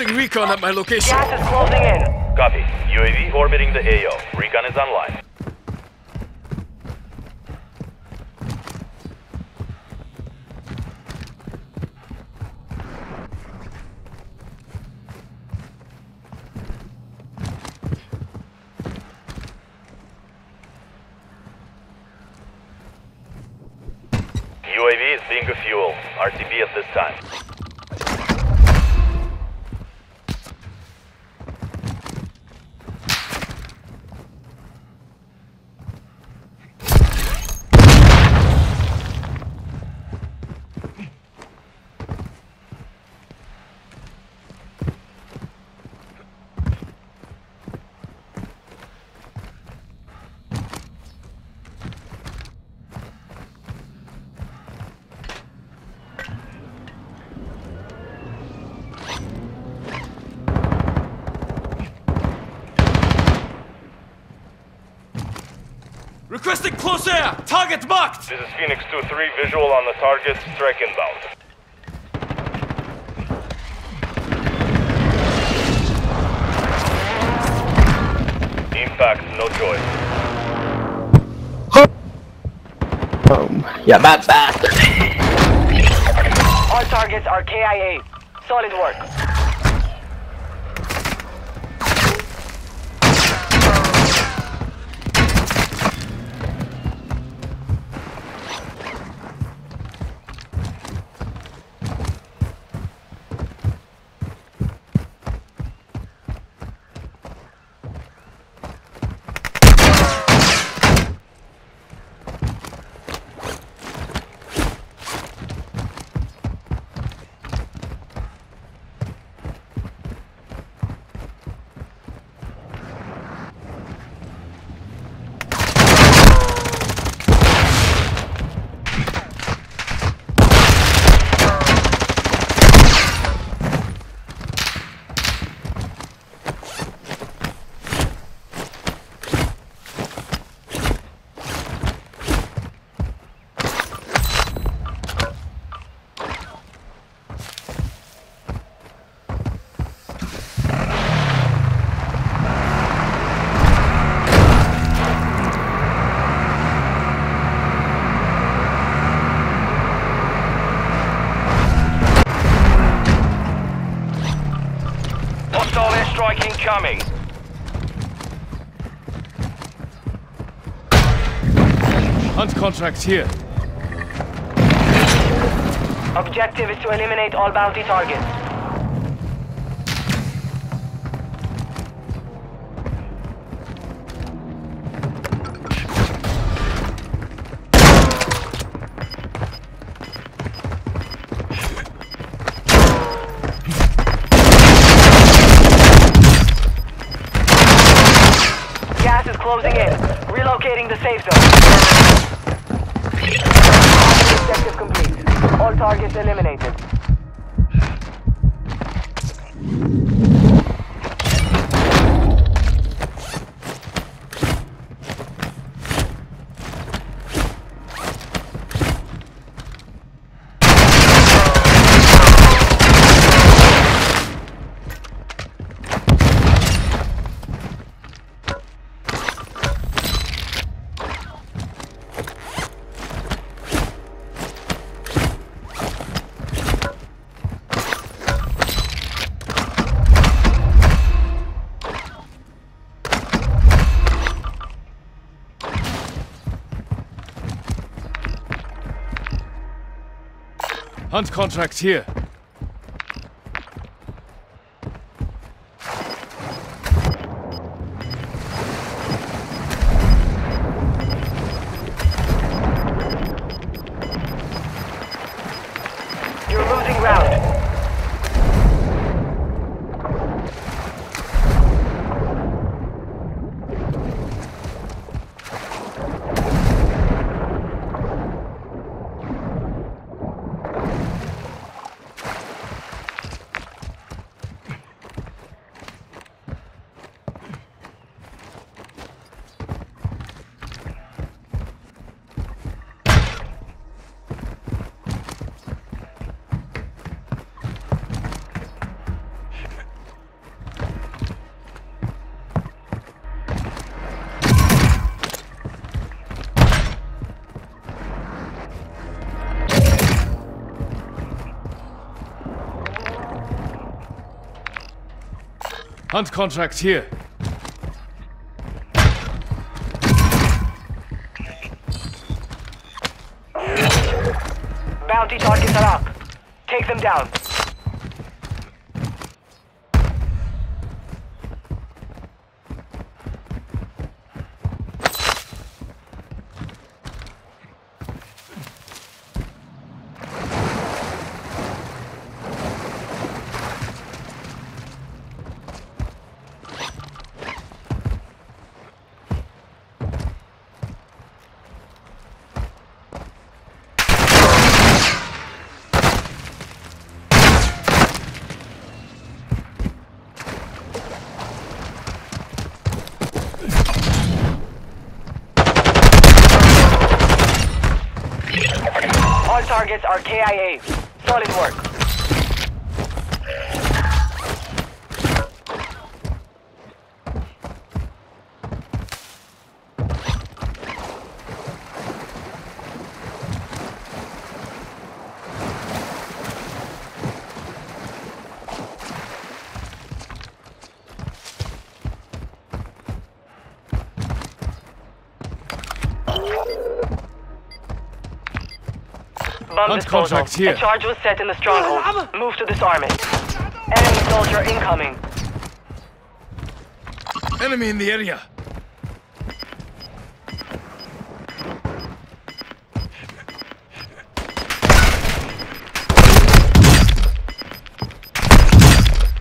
Requesting recon at my location. Gas is closing in. Copy. UAV orbiting the AO. Recon is online. Requesting close air! Target marked! This is Phoenix 2-3, visual on the target, strike inbound. Impact, no choice. Boom. Yeah, bad bastard. All targets are KIA. Solid work. Hostile airstrike incoming. Hunt contracts here. Objective is to eliminate all bounty targets. Targets eliminated. Hunt contract here. Hunt contract here. Bounty targets are up. Take them down. All targets are KIA. Solid work. Bomb Hunt disposal. contract here. A charge was set in the stronghold. Move to disarm it. Enemy soldier incoming. Enemy in the area.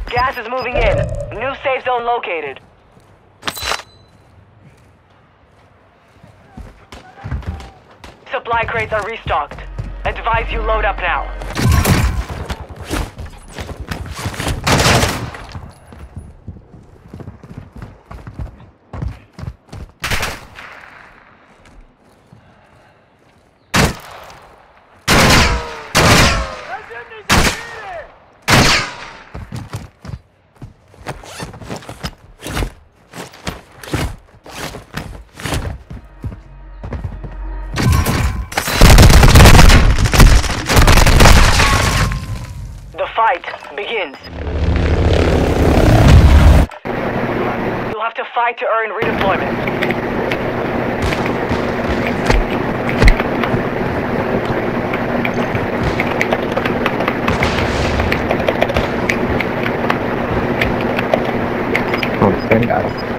Gas is moving in. New safe zone located. Supply crates are restocked. Advise you load up now. Begins. You'll have to fight to earn redeployment. Oh?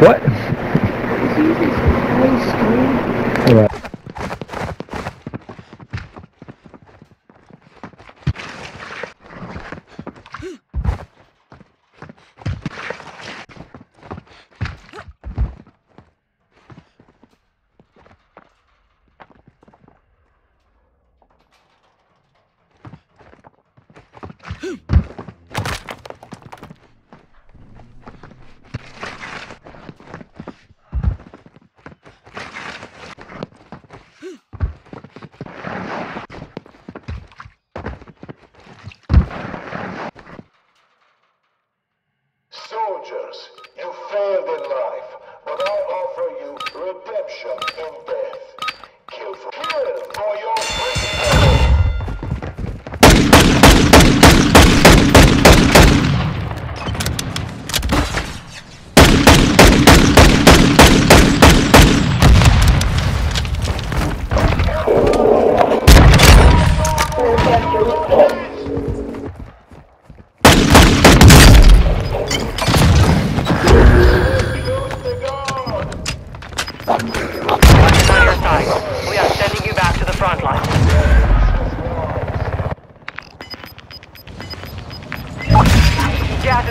What?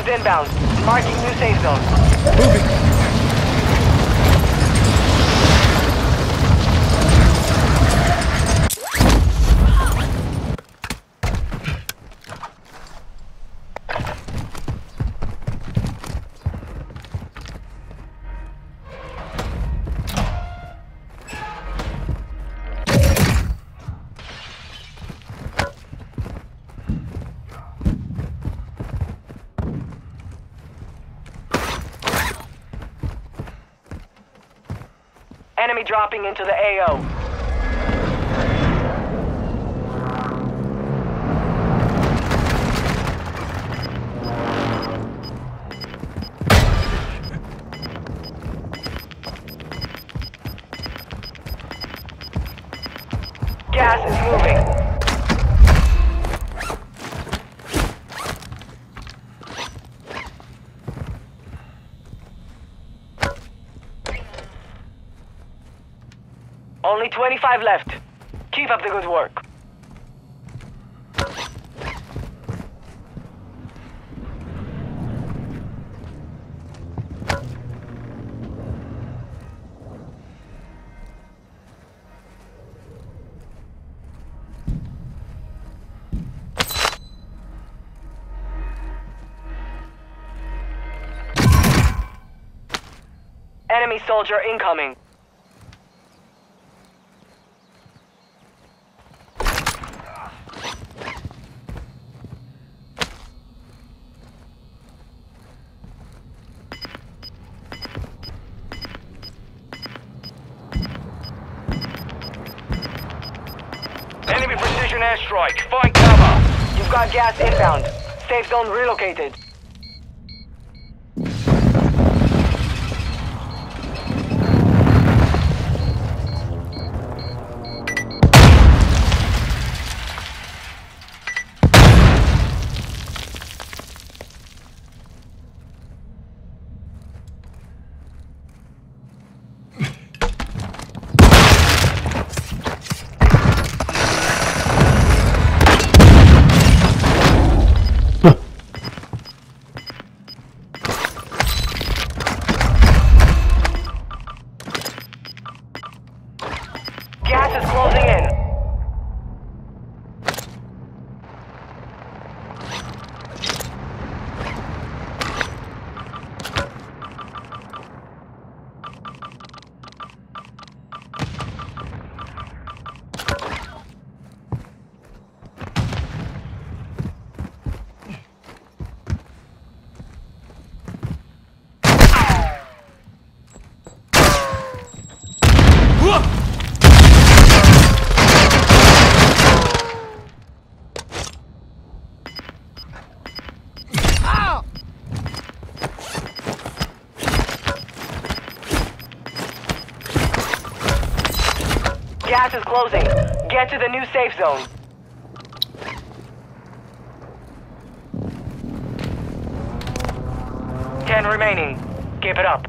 Inbound. Marking new safe zone. Enemy dropping into the AO. Gas is moving. 25 left. Keep up the good work. Enemy soldier incoming. Enemy precision airstrike. Find cover. You've got gas inbound. Safe zone relocated. Gas is closing. Get to the new safe zone. Ten remaining. Keep it up.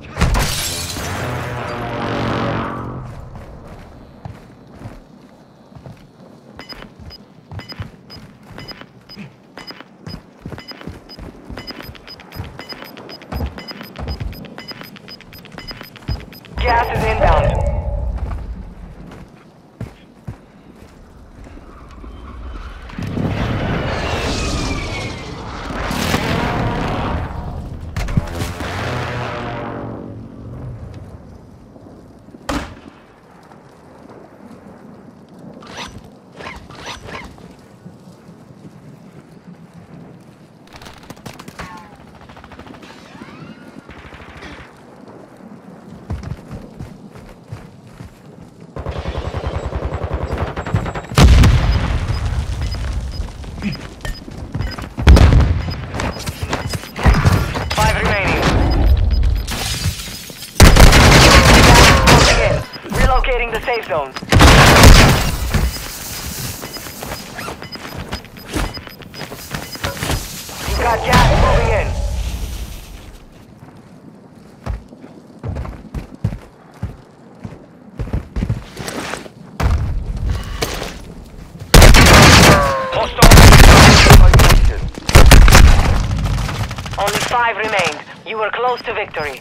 Gas is inbound. The safe zone. You've got gas moving in. Only five remained. You were close to victory.